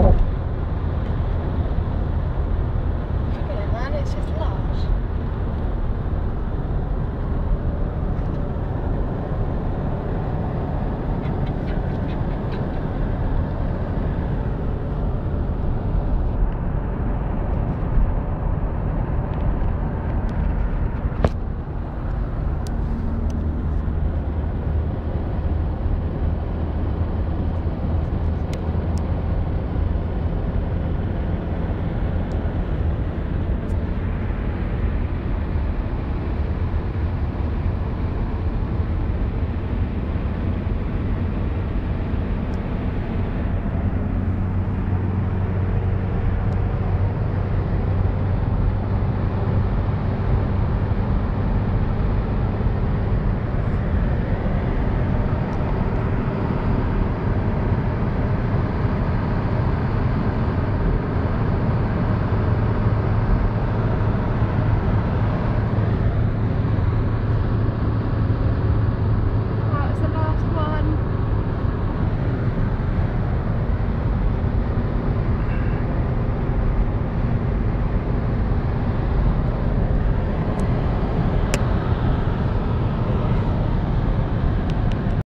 Oh. Look at it, man, it's just large.